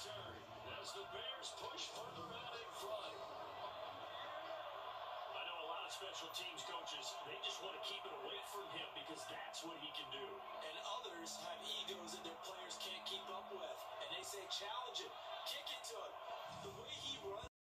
as the Bears push further out in front. I know a lot of special teams coaches, they just want to keep it away from him because that's what he can do. And others have egos that their players can't keep up with. And they say, challenge it, kick it to him.